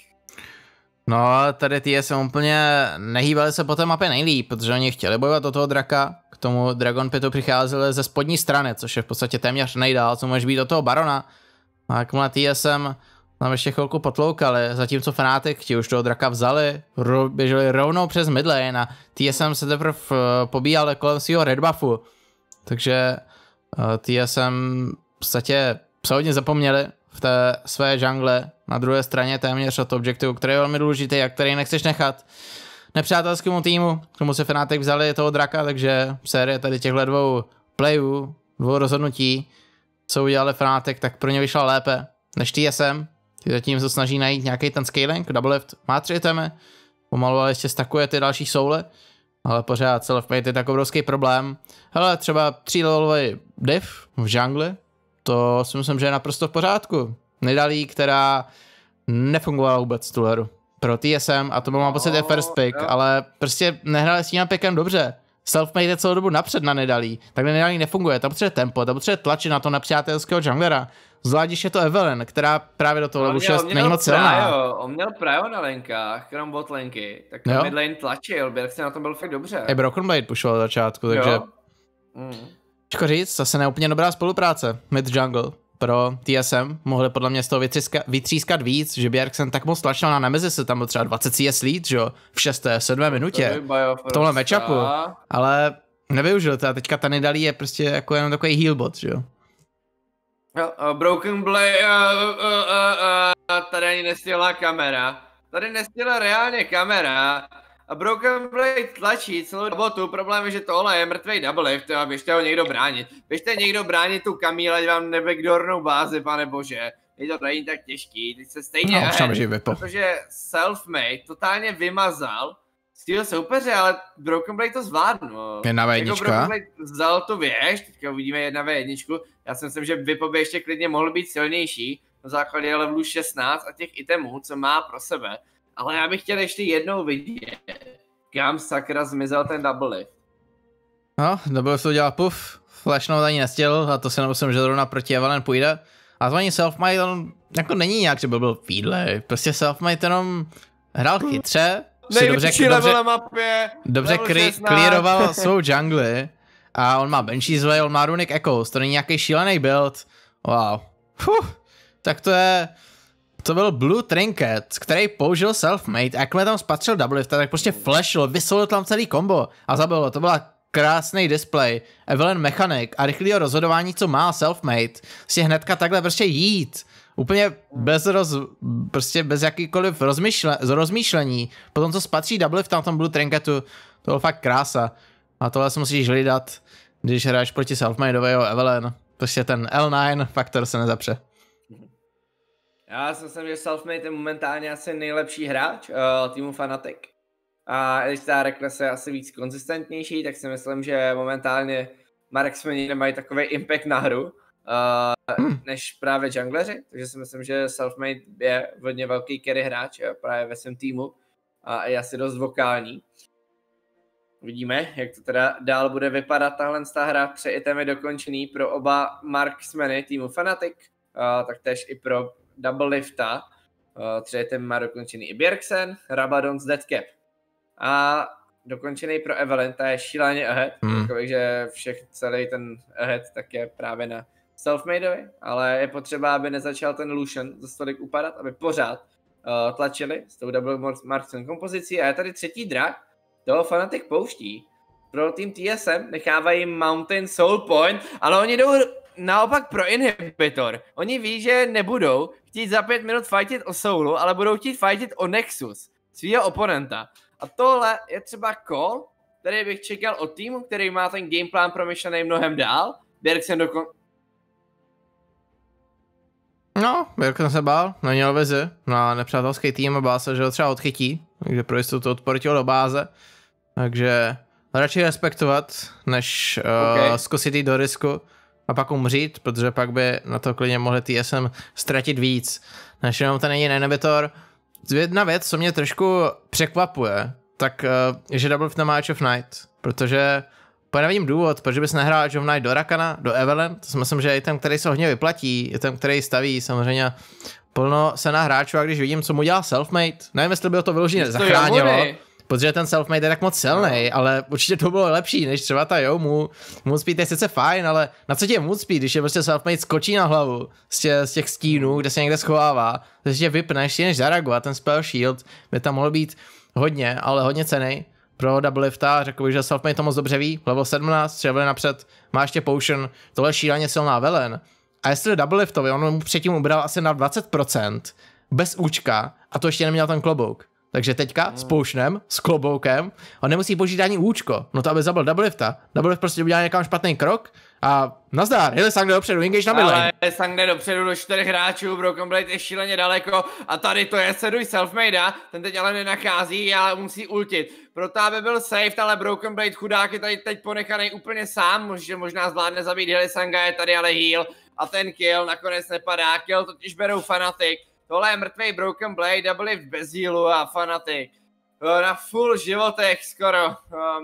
No, tady ty se úplně nehýbali se po té mapě nejlíp, protože oni chtěli bojovat do toho draka, k tomu Dragon Pitu přicházeli ze spodní strany, což je v podstatě téměř nejdál, co může být do toho Barona. A jakmile TSM tam ještě chvilku potloukali, zatímco Fnatic ti už toho draka vzali, ro, běželi rovnou přes midlane a TSM se teprve uh, pobíjali kolem svého red buffu. Takže uh, eh, TSM v podstatě se zapomněli v té své jungle na druhé straně téměř od objektivu, který je velmi důležitý a který nechceš nechat nepřátelskému týmu, k tomu se Fnatic vzali toho draka, takže série tady těchto dvou playů, dvou rozhodnutí, co udělali Fnatic, tak pro ně vyšla lépe než TSM, zatím se snaží najít nějaký ten scaling, double lift má tři itemy, pomalu ale ještě stakuje ty další soule, ale pořád self je tak obrovský problém. Hele, třeba 3 levelový div v jungle, to si myslím, že je naprosto v pořádku. Nedalí, která nefungovala vůbec tu hru pro TSM a to byl mám pocit je first pick, no. ale prostě nehrali s tím pickem dobře. Selfmade je celou dobu napřed na nedalí, tak nedalí nefunguje, tam potřebuje tempo, tam potřebuje tlačit na to nepřátelského junglera. Zvlášť je to Evelyn, která právě do toho level 6 není moc silná. On měl prajo na lenkách, krom bot lenky, tak jo. midlane tlačil, se na tom byl fakt dobře. I Broken Blade pušoval od začátku, takže... Jo. Mm. Říct, zase neúplně dobrá spolupráce mid jungle pro TSM. Mohli podle mě z toho vytříska, vytřískat víc, že Bjergsen tak moc tlačil na Nemesis, tam byl třeba 20 CS lead, že jo, v 6. 7. minutě, v tomhle matchupu, ale nevyužil to a teďka ta nedalí je prostě jako jenom takový healbot, že jo. Uh, Broken Blade, uh, uh, uh, uh, tady ani nestěla kamera. Tady nestěla reálně kamera. A Broken Blade tlačí celou robotu, problém je, že tohle je mrtvý double lift, a běžte ho někdo bránit. Běžte někdo bránit tu Kamíle, ať vám nebackdoornou bázi, pane bože. Je to není tak těžký, teď se stejně no, ahead, protože self-made totálně vymazal svého soupeře, ale Broken Blade to zvládnu. Jedna v jednička. Jako Broken Blade vzal tu věž, teďka uvidíme jedna v jedničku. Já si myslím, že Vipo by ještě klidně mohl být silnější na základě levelu 16 a těch itemů, co má pro sebe. Ale já bych chtěl ještě jednou vidět, kam sakra zmizel ten double lift. No, double lift to udělal puf, flashnout ani nestěl a to se nemusím, že zrovna proti Evelyn půjde. A to ani self-made, on jako není nějak, že by byl feedle, prostě self-made jenom hrál chytře, si dobře, dobře, na mapě, dobře clearoval svou jungly a on má Banshee's Way, on má Runic Echoes, to není nějaký šílený build. Wow. Fuh, tak to je, to byl Blue Trinket, který použil self-made a jakmile tam spatřil double lift, tak prostě flashil, vysolil tam celý kombo a zabil To byla krásný display, Evelyn Mechanic a rychlého rozhodování, co má self-made, si hnedka takhle prostě jít. Úplně bez roz, prostě bez jakýkoliv rozmyšle, rozmýšlení. Potom, co spatří double v tam tom Blue Trinketu, to bylo fakt krása. A tohle si musíš hlídat, když hraješ proti self-madeového Evelyn. Prostě ten L9 faktor se nezapře. Já si myslím, že Selfmade je momentálně asi nejlepší hráč uh, týmu Fnatic. A když ta Reckless je asi víc konzistentnější, tak si myslím, že momentálně Marek Smení nemají takový impact na hru uh, než právě jungleři, takže si myslím, že Selfmade je hodně velký carry hráč právě ve svém týmu a je asi dost vokální. Uvidíme, jak to teda dál bude vypadat tahle ta hra. Tři itemy dokončený pro oba marksmeny týmu Fnatic, uh, taktéž i pro Double Lifta. Tři itemy má dokončený i Bjergsen, Rabadon z Deadcap. A dokončený pro Evelyn, ta je šíleně ahead, hmm. takový, že všech, celý ten ahead tak je právě na selfmadeovi, ale je potřeba, aby nezačal ten Lucian za stolik upadat, aby pořád uh, tlačili s tou double marksman kompozicí a je tady třetí drak, toho Fanatic pouští. Pro tým TSM nechávají Mountain Soul Point, ale oni jdou naopak pro inhibitor. Oni ví, že nebudou chtít za pět minut fightit o Soulu, ale budou chtít fightit o Nexus, svého oponenta. A tohle je třeba call, který bych čekal od týmu, který má ten gameplán promyšlený mnohem dál. Bergsen dokon... No, Bergsen se bál, neměl vizi na nepřátelský tým a bál se, že ho třeba odchytí, takže pro jistotu odportil do báze. Takže radši respektovat, než uh, okay. zkusit jít do risku a pak umřít, protože pak by na to klidně mohli TSM ztratit víc. Než jenom ten není inhibitor. Jedna věc, co mě trošku překvapuje, tak je, že Double nemá Age of Night, protože Úplně nevidím důvod, proč bys nehrál Age of Night do Rakana, do Evelyn, to si myslím, že je ten, který se hodně vyplatí, je ten, který staví samozřejmě plno se na hráčů a když vidím, co mu dělá Selfmade, nevím, jestli by to vyloženě zachránilo, protože ten selfmade je tak moc silný, ale určitě to bylo lepší, než třeba ta jo, mu, Speed je sice fajn, ale na co tě Speed, když je prostě selfmade skočí na hlavu z těch, z těch stínů, kde se někde schovává, takže tě vypne ještě než zareagovat, ten spell shield by tam mohl být hodně, ale hodně cený pro double lifta, řekl bych, že selfmade to moc dobře ví, level 17, třeba napřed, má ještě potion, tohle je šíleně silná velen. A jestli double liftovi, on mu předtím ubral asi na 20%, bez účka, a to ještě neměl ten klobouk. Takže teďka s poušnem, s kloboukem, on nemusí použít ani účko. No to aby zabil double lifta. Double lift prostě udělá někam špatný krok a nazdar, hele sang jde dopředu, engage na midlane. Ale sang jde dopředu do čtyř hráčů, Broken Blade je šíleně daleko a tady to je seduj selfmade, ten teď ale nenachází, ale musí ultit. Proto aby byl safe, ale Broken Blade chudák je tady teď ponechaný úplně sám, že možná zvládne zabít Helisanga, je tady ale heal a ten kill nakonec nepadá, kill totiž berou Fanatic Tohle je mrtvý Broken Blade, double v bez healu a Fanatic. Na full životech skoro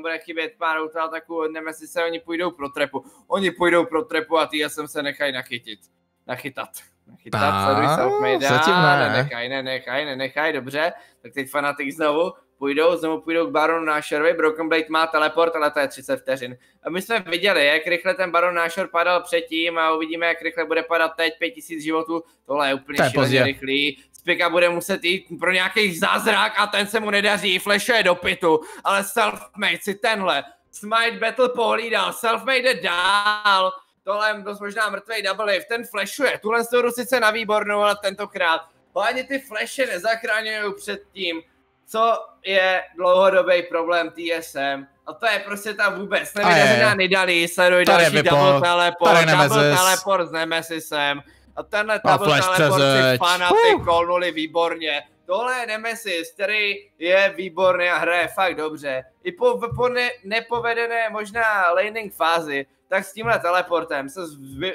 bude chybět pár ataků od se oni půjdou pro trepu. Oni půjdou pro trepu a ty jsem se nechají nachytit. Nachytat. Nachytat, sleduj self-made. Zatím ne. Nenechaj, nenechaj, nenechaj, dobře. Tak teď Fanatic znovu půjdou, znovu půjdou k Baronu Nashorovi, Broken Blade má teleport, ale to je 30 vteřin. A my jsme viděli, jak rychle ten Baron Nashor padal předtím a uvidíme, jak rychle bude padat teď 5000 životů. Tohle je úplně šíleně rychlý. Spika bude muset jít pro nějaký zázrak a ten se mu nedaří, flashuje do pitu, ale self-made si tenhle Smite Battle pohlídal, self-made jde dál, tohle je dost možná mrtvý double ten flashuje, tuhle se sice na výbornou, ale tentokrát. Hlavně ty flashe nezachráňují před tím, co je dlouhodobý problém TSM. A to je prostě tam vůbec nevydařená nedali, sleduj další double teleport, double teleport s Nemesisem. A tenhle double teleport si fanaty uh. kolnuli výborně. Tohle je Nemesis, který je výborný a hraje fakt dobře. I po, po ne, nepovedené možná laning fázi, tak s tímhle teleportem se s,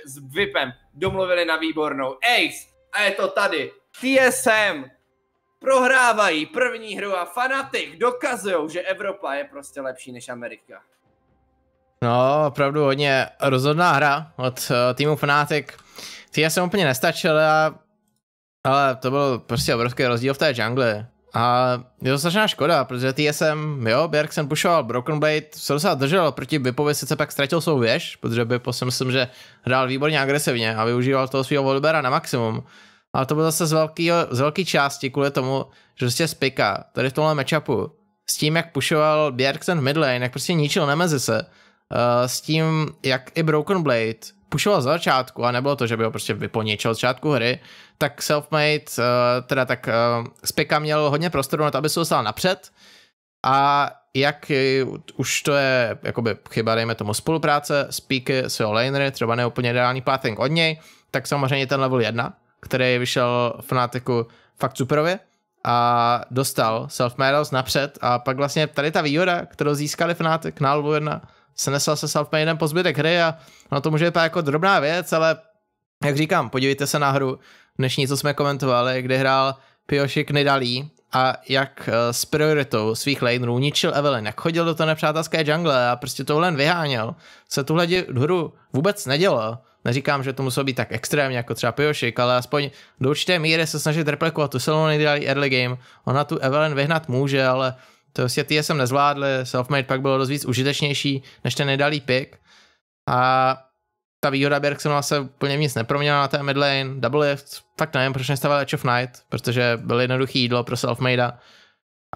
s Vipem domluvili na výbornou. Ace! A je to tady. TSM prohrávají první hru a Fanatic dokazují, že Evropa je prostě lepší než Amerika. No, opravdu hodně rozhodná hra od uh, týmu Fnatic. Ty jsem úplně nestačil, ale to byl prostě obrovský rozdíl v té jungle. A je to strašná škoda, protože TSM, jo, Bjergsen pushoval Broken Blade, se docela držel proti Bipovi, sice pak ztratil svou věž, protože Bipo si myslím, že hrál výborně agresivně a využíval toho svého Volbera na maximum. Ale to bylo zase z, velký, z velký části kvůli tomu, že prostě Spika tady v tomhle matchupu s tím, jak pushoval Bjergsen v midlane, jak prostě ničil nemezi se, uh, s tím, jak i Broken Blade pushoval z začátku a nebylo to, že by ho prostě vyponičil začátku hry, tak Selfmade, uh, teda tak uh, Spika měl hodně prostoru na to, aby se dostal napřed. A jak už to je jakoby chyba, dejme tomu spolupráce, Speaky s jeho lanery, třeba neúplně ideální pathing od něj, tak samozřejmě ten level 1, který vyšel Fanatiku fakt superově a dostal self medals napřed a pak vlastně tady ta výhoda, kterou získali Fnatic na Alvu 1, se nesl se self po zbytek hry a no to může vypadat jako drobná věc, ale jak říkám, podívejte se na hru dnešní, co jsme komentovali, kde hrál Piošik Nidalí a jak eh, s prioritou svých lanerů ničil Evelyn, jak chodil do toho nepřátelské jungle a prostě to len vyháněl, se tuhle hru vůbec nedělo. Neříkám, že to muselo být tak extrémně jako třeba Piošik, ale aspoň do určité míry se snažit replikovat tu silnou nejdělali early game. Ona tu Evelyn vyhnat může, ale to prostě ty jsem nezvládli, Selfmade pak bylo dost víc užitečnější než ten nedalý pick. A ta výhoda Bergsona se úplně nic neproměnila na té midlane, double lift, tak nevím, proč nestavil Edge of Night, protože byl jednoduchý jídlo pro Selfmade.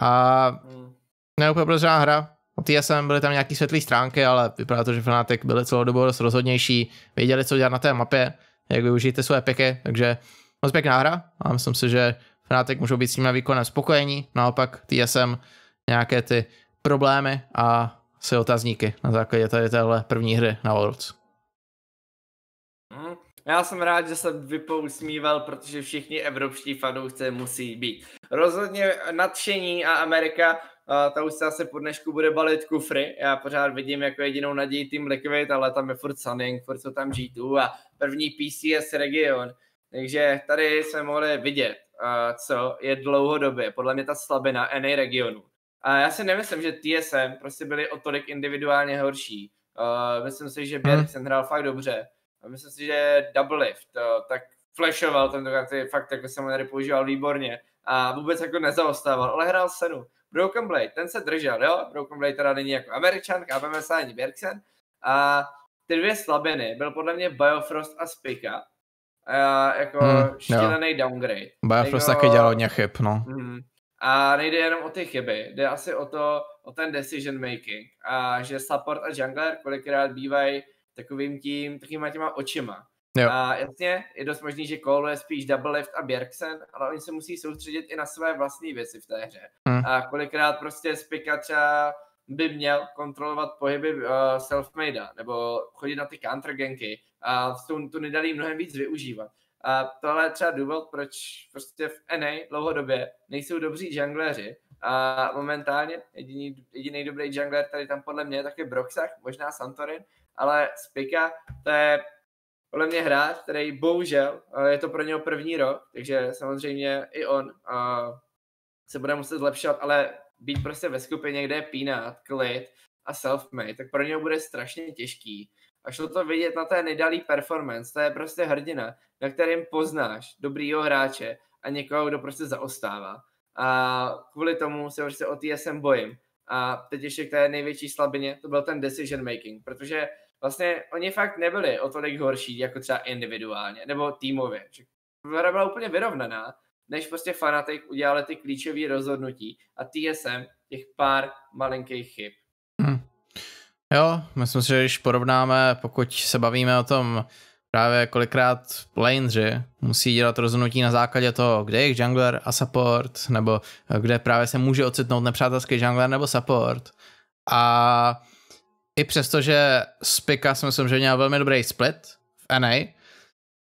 A hmm. ne úplně prozřelá hra, TSM byly tam nějaký světlé stránky, ale vypadá to, že Fnatic byli celou dobu dost rozhodnější, věděli, co dělat na té mapě, jak využít své piky, takže moc pěkná hra a myslím si, že Fnatic můžou být s tím výkonem spokojení, naopak TSM nějaké ty problémy a se otazníky na základě tady téhle první hry na Worlds. Mhm. Já jsem rád, že se vypousmíval, protože všichni evropští fanoušci musí být. Rozhodně nadšení a Amerika, ta už se asi po dnešku bude balit kufry. Já pořád vidím jako jedinou naději tým Liquid, ale tam je furt Sunning, furt jsou tam G2 a první PCS region. Takže tady jsme mohli vidět, co je dlouhodobě, podle mě ta slabina NA regionu. A já si nemyslím, že TSM prostě byli o tolik individuálně horší. Uh, myslím si, že Bjergsen hmm. hrál fakt dobře. A myslím si, že Double Lift, tak flashoval tentokrát, ty fakt jako jsem tady používal výborně a vůbec jako nezaostával, ale hrál senu. Broken Blade, ten se držel, jo? Broken Blade teda není jako Američan, kápeme se ani Bjergsen. A ty dvě slabiny byl podle mě Biofrost a Spika. A jako hmm, šílený jo. downgrade. Biofrost jako, taky dělal hodně chyb, no. Mm, a nejde jenom o ty chyby, jde asi o to, o ten decision making. A že support a jungler kolikrát bývají takovým tím, takovýma těma očima. Jo. A jasně, je dost možný, že Cole je spíš double left a Bjergsen, ale oni se musí soustředit i na své vlastní věci v té hře. Hmm. A kolikrát prostě Spika třeba by měl kontrolovat pohyby uh, self-made, nebo chodit na ty counterganky a tu, tu nedali mnohem víc využívat. A tohle je třeba důvod, proč prostě v NA dlouhodobě nejsou dobří jungleři. A momentálně jediný, jediný dobrý jungler tady tam podle mě je taky Broxach, možná Santorin, ale Spika, to je podle mě hráč, který bohužel, je to pro něho první rok, takže samozřejmě i on uh, se bude muset zlepšovat, ale být prostě ve skupině, kde je Peanut, Klid a Selfmade, tak pro něho bude strašně těžký. A šlo to vidět na té nedalý performance, to je prostě hrdina, na kterým poznáš dobrýho hráče a někoho, kdo prostě zaostává. A kvůli tomu se prostě o TSM bojím. A teď ještě k té největší slabině, to byl ten decision making, protože vlastně oni fakt nebyli o tolik horší, jako třeba individuálně, nebo týmově. Hra byla úplně vyrovnaná, než prostě Fanatic udělali ty klíčové rozhodnutí a TSM těch pár malinkých chyb. Hmm. Jo, myslím si, že když porovnáme, pokud se bavíme o tom, právě kolikrát laneři musí dělat rozhodnutí na základě toho, kde je jungler a support, nebo kde právě se může ocitnout nepřátelský jungler nebo support. A i přesto, že Spika si myslím, že měl velmi dobrý split v NA,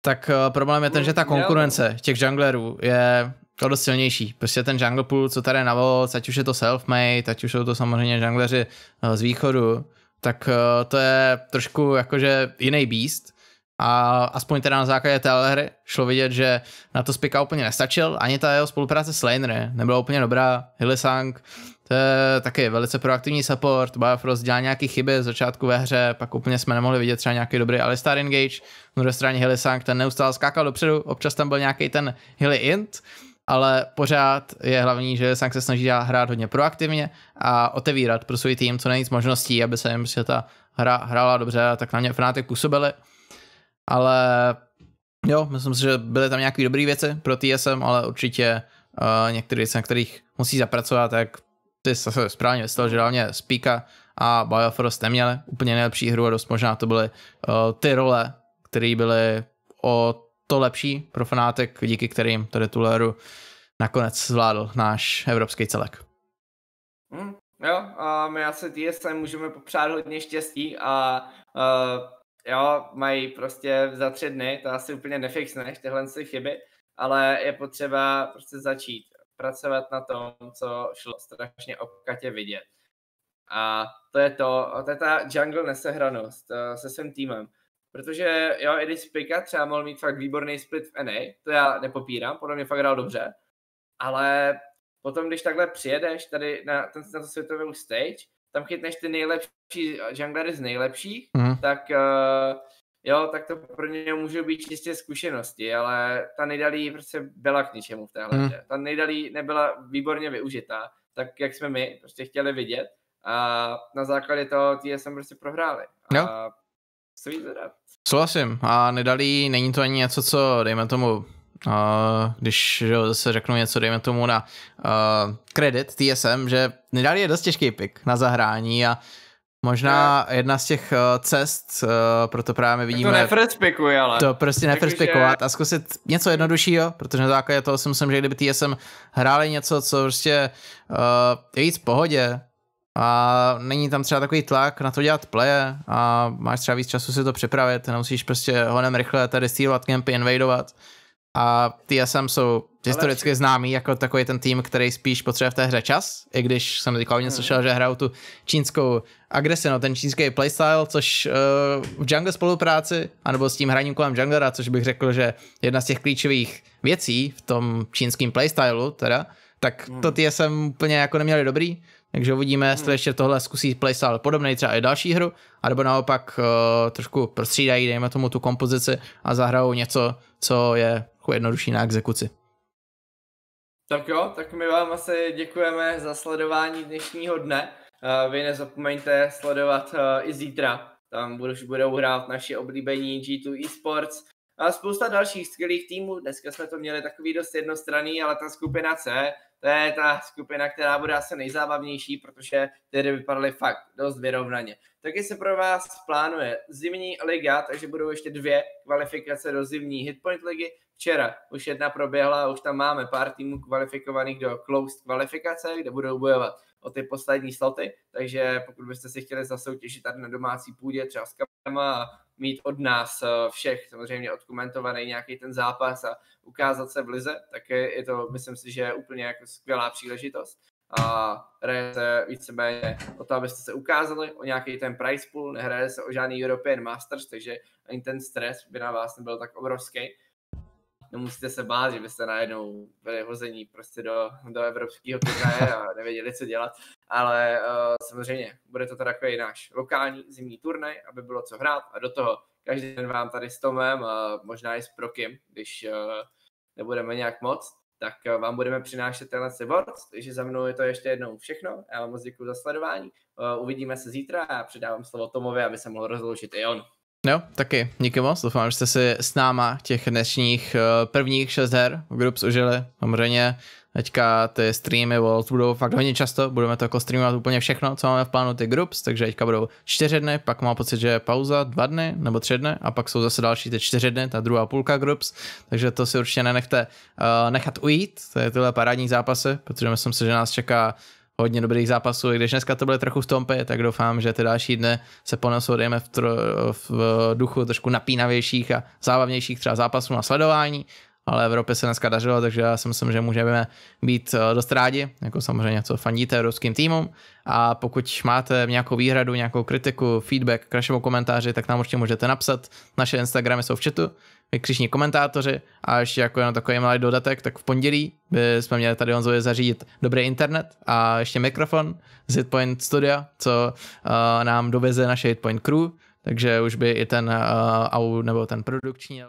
tak eh, problém je ten, že ta konkurence těch junglerů je to dost silnější. Prostě ten jungle pool, co tady na Volt, ať už je to self-made, ať už jsou to samozřejmě jungleři eh, z východu, tak eh, to je trošku jakože jiný beast. A aspoň teda na základě té hry šlo vidět, že na to Spika úplně nestačil, ani ta jeho spolupráce s Lanery nebyla úplně dobrá. Hillesang, to je taky velice proaktivní support, Biofrost dělá nějaké chyby z začátku ve hře, pak úplně jsme nemohli vidět třeba nějaký dobrý Alistar engage, na druhé straně Hillesang, ten neustále skákal dopředu, občas tam byl nějaký ten Hilly int, ale pořád je hlavní, že Sang se snaží hrát hodně proaktivně a otevírat pro svůj tým co nejvíc možností, aby se jim ta hra hrála dobře, tak na ně Fnatic působili. Ale jo, myslím si, že byly tam nějaké dobré věci pro TSM, ale určitě uh, některé věci, na kterých musí zapracovat, jak ty se správně vystal, že hlavně Spíka a Biofrost neměli úplně nejlepší hru a dost možná to byly uh, ty role, které byly o to lepší pro fanátek, díky kterým tady tu hru nakonec zvládl náš evropský celek. Mm, jo, a my asi TSM můžeme popřát hodně štěstí a uh, jo, mají prostě za tři dny, to asi úplně nefixneš tyhle si chyby, ale je potřeba prostě začít pracovat na tom, co šlo strašně okatě vidět. A to je to, to je ta jungle nesehranost uh, se svým týmem. Protože jo, i když Spika třeba mohl mít fakt výborný split v NA, to já nepopírám, podle mě fakt hrál dobře, ale potom když takhle přijedeš tady na, ten, na to světovou stage, tam chytneš ty nejlepší junglery z nejlepších, mm. tak uh, jo, tak to pro ně můžou být čistě zkušenosti, ale ta nejdalí prostě byla k ničemu v téhle mm. Ta nejdalí nebyla výborně využitá, tak jak jsme my prostě chtěli vidět a na základě toho TSM prostě prohráli. Jo. A Souhlasím. A nedali, není to ani něco, co, dejme tomu, Uh, když že zase řeknu něco, dejme tomu na uh, kredit TSM, že nedali je dost těžký pick na zahrání a možná no. jedna z těch uh, cest, uh, proto právě vidíme... To nefrespikuj, ale. To prostě nefrespikovat a zkusit něco jednoduššího, protože na základě toho si myslím, že kdyby TSM hráli něco, co prostě uh, je víc v pohodě, a není tam třeba takový tlak na to dělat play a máš třeba víc času si to připravit, nemusíš prostě honem rychle tady stýlovat kempy, invadovat. A TSM jsou historicky známý jako takový ten tým, který spíš potřebuje v té hře čas, i když jsem teď něco slyšel, že hrajou tu čínskou agresi, no ten čínský playstyle, což uh, v jungle spolupráci, anebo s tím hraním kolem junglera, což bych řekl, že jedna z těch klíčových věcí v tom čínském playstylu teda, tak to TSM úplně jako neměli dobrý, takže uvidíme, jestli hmm. ještě tohle zkusí playstyle podobný třeba i další hru, anebo naopak uh, trošku prostřídají, dejme tomu tu kompozici a zahrajou něco, co je jednodušší na exekuci. Tak jo, tak my vám asi děkujeme za sledování dnešního dne. Uh, vy nezapomeňte sledovat uh, i zítra. Tam budou, budou hrát naši oblíbení G2 eSports a spousta dalších skvělých týmů. Dneska jsme to měli takový dost jednostranný, ale ta skupina C to je ta skupina, která bude asi nejzábavnější, protože tedy vypadaly fakt dost vyrovnaně. Taky se pro vás plánuje zimní liga, takže budou ještě dvě kvalifikace do zimní hitpoint ligy. Včera už jedna proběhla, už tam máme pár týmů kvalifikovaných do closed kvalifikace, kde budou bojovat o ty poslední sloty, takže pokud byste si chtěli zasoutěžit tady na domácí půdě, třeba s kamerama a mít od nás eh, všech samozřejmě odkomentovaný nějaký ten zápas a ukázat se v lize, tak je, to, myslím si, že je úplně jako skvělá příležitost. A hraje se víceméně o to, abyste se ukázali, o nějaký ten price pool, nehraje se o žádný European Masters, takže ani ten stres by na vás nebyl tak obrovský nemusíte se bát, že byste najednou byli hození prostě do, do evropského turnaje a nevěděli, co dělat, ale uh, samozřejmě bude to teda takový náš lokální zimní turnaj, aby bylo co hrát a do toho každý den vám tady s Tomem a možná i s Prokim, když uh, nebudeme nějak moc, tak uh, vám budeme přinášet tenhle Words, takže za mnou je to ještě jednou všechno. Já vám moc děkuji za sledování. Uh, uvidíme se zítra a předávám slovo Tomovi, aby se mohl rozloučit i on. Jo, taky. Díky moc. Doufám, že jste si s náma těch dnešních uh, prvních šest her v Groups užili. Samozřejmě teďka ty streamy World budou fakt hodně často, budeme to jako streamovat úplně všechno, co máme v plánu ty Groups, takže teďka budou čtyři dny, pak mám pocit, že je pauza dva dny nebo tři dny a pak jsou zase další ty čtyři dny, ta druhá půlka Groups, takže to si určitě nenechte uh, nechat ujít, to je tyhle parádní zápasy, protože myslím si, že nás čeká hodně dobrých zápasů, i když dneska to byly trochu stompy, tak doufám, že ty další dny se ponesou, dejme v, tro, v duchu trošku napínavějších a zábavnějších třeba zápasů na sledování, ale Evropě se dneska dařilo, takže já si myslím, že můžeme být eh, dost rádi, jako samozřejmě co fandíte ruským týmům. A pokud máte nějakou výhradu, nějakou kritiku, feedback k našemu komentáři, tak nám určitě můžete napsat. Naše Instagramy jsou v chatu, vykřiční komentátoři a ještě jako jenom takový malý dodatek, tak v pondělí jsme měli tady Honzovi zařídit dobrý internet a ještě mikrofon z Hitpoint Studia, co uh, nám doveze naše Hitpoint crew, takže už by i ten uh, nebo ten produkční